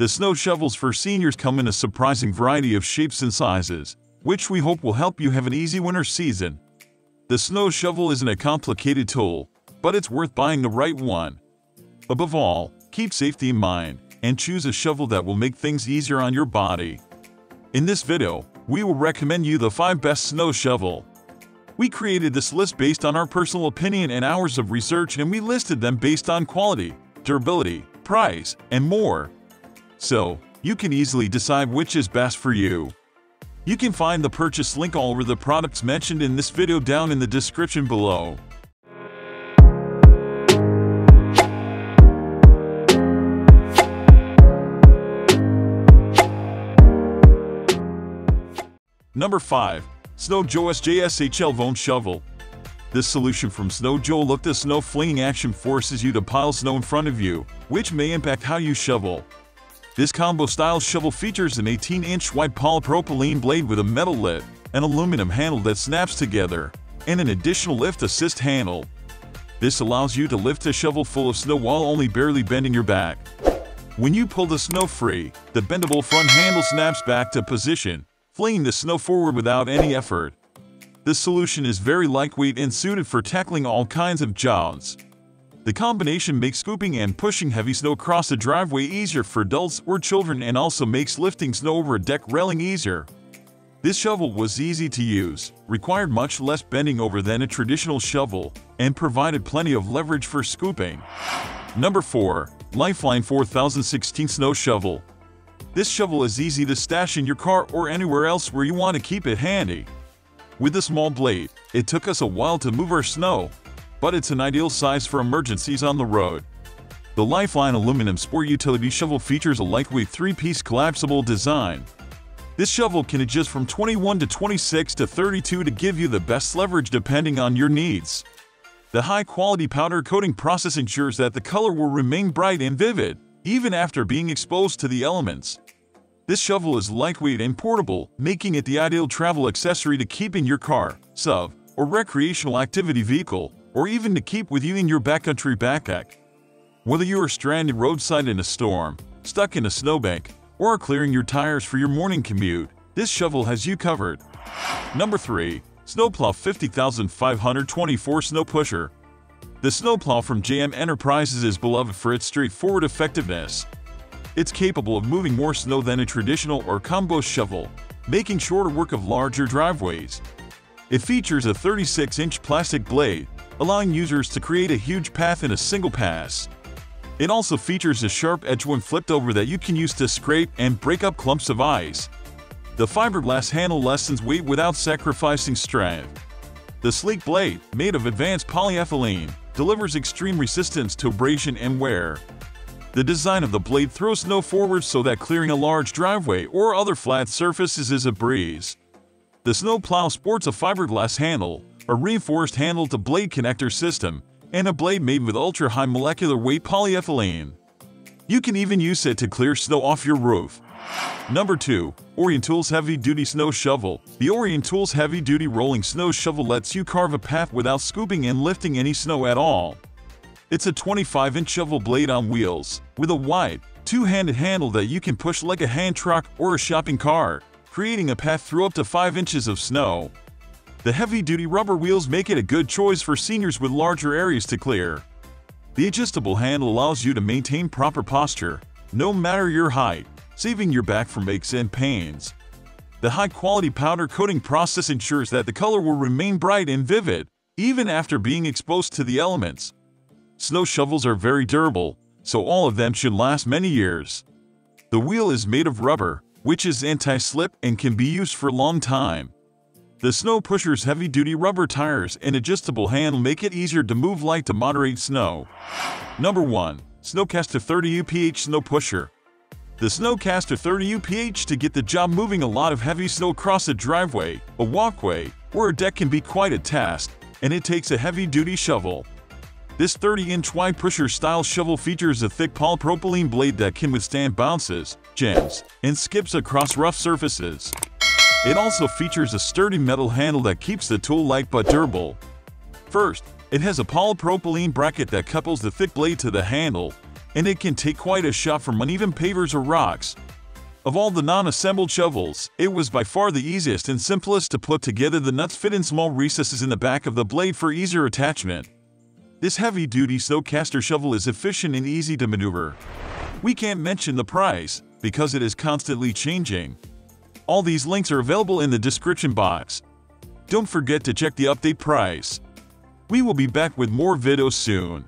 The snow shovels for seniors come in a surprising variety of shapes and sizes, which we hope will help you have an easy winter season. The snow shovel isn't a complicated tool, but it's worth buying the right one. Above all, keep safety in mind and choose a shovel that will make things easier on your body. In this video, we will recommend you the 5 best snow shovel. We created this list based on our personal opinion and hours of research and we listed them based on quality, durability, price, and more so you can easily decide which is best for you. You can find the purchase link all over the products mentioned in this video down in the description below. Number 5. Snow Joe SJSHL Vone Shovel This solution from Snow Joe looked at snow flinging action forces you to pile snow in front of you, which may impact how you shovel. This combo-style shovel features an 18-inch white polypropylene blade with a metal lip, an aluminum handle that snaps together, and an additional lift assist handle. This allows you to lift a shovel full of snow while only barely bending your back. When you pull the snow free, the bendable front handle snaps back to position, flinging the snow forward without any effort. This solution is very lightweight and suited for tackling all kinds of jobs. The combination makes scooping and pushing heavy snow across a driveway easier for adults or children and also makes lifting snow over a deck railing easier. This shovel was easy to use, required much less bending over than a traditional shovel, and provided plenty of leverage for scooping. Number 4. Lifeline 4016 Snow Shovel This shovel is easy to stash in your car or anywhere else where you want to keep it handy. With a small blade, it took us a while to move our snow, but it's an ideal size for emergencies on the road. The Lifeline Aluminum Sport Utility Shovel features a lightweight three-piece collapsible design. This shovel can adjust from 21 to 26 to 32 to give you the best leverage depending on your needs. The high-quality powder coating process ensures that the color will remain bright and vivid, even after being exposed to the elements. This shovel is lightweight and portable, making it the ideal travel accessory to keep in your car, sub, or recreational activity vehicle or even to keep with you in your backcountry backpack. Whether you are stranded roadside in a storm, stuck in a snowbank, or clearing your tires for your morning commute, this shovel has you covered. Number 3. Snowplow 50524 Snow Pusher The snowplow from JM Enterprises is beloved for its straightforward effectiveness. It's capable of moving more snow than a traditional or combo shovel, making shorter work of larger driveways. It features a 36-inch plastic blade allowing users to create a huge path in a single pass. It also features a sharp edge when flipped over that you can use to scrape and break up clumps of ice. The fiberglass handle lessens weight without sacrificing strength. The sleek blade, made of advanced polyethylene, delivers extreme resistance to abrasion and wear. The design of the blade throws snow forward so that clearing a large driveway or other flat surfaces is a breeze. The snowplow sports a fiberglass handle, a reinforced handle-to-blade connector system, and a blade made with ultra-high molecular weight polyethylene. You can even use it to clear snow off your roof. Number 2. Orientools Heavy Duty Snow Shovel The Orientools Heavy Duty Rolling Snow Shovel lets you carve a path without scooping and lifting any snow at all. It's a 25-inch shovel blade on wheels, with a wide, two-handed handle that you can push like a hand truck or a shopping cart, creating a path through up to 5 inches of snow. The heavy-duty rubber wheels make it a good choice for seniors with larger areas to clear. The adjustable handle allows you to maintain proper posture, no matter your height, saving your back from aches and pains. The high-quality powder coating process ensures that the color will remain bright and vivid, even after being exposed to the elements. Snow shovels are very durable, so all of them should last many years. The wheel is made of rubber, which is anti-slip and can be used for a long time. The Snow Pusher's heavy-duty rubber tires and adjustable handle make it easier to move light to moderate snow. Number 1. Snowcaster 30 UPH Snow Pusher The Snowcaster 30 UPH to get the job moving a lot of heavy snow across a driveway, a walkway, or a deck can be quite a task, and it takes a heavy-duty shovel. This 30-inch wide pusher-style shovel features a thick polypropylene blade that can withstand bounces, jams, and skips across rough surfaces. It also features a sturdy metal handle that keeps the tool light but durable. First, it has a polypropylene bracket that couples the thick blade to the handle, and it can take quite a shot from uneven pavers or rocks. Of all the non-assembled shovels, it was by far the easiest and simplest to put together the nuts fit in small recesses in the back of the blade for easier attachment. This heavy-duty snowcaster shovel is efficient and easy to maneuver. We can't mention the price, because it is constantly changing. All these links are available in the description box. Don't forget to check the update price. We will be back with more videos soon.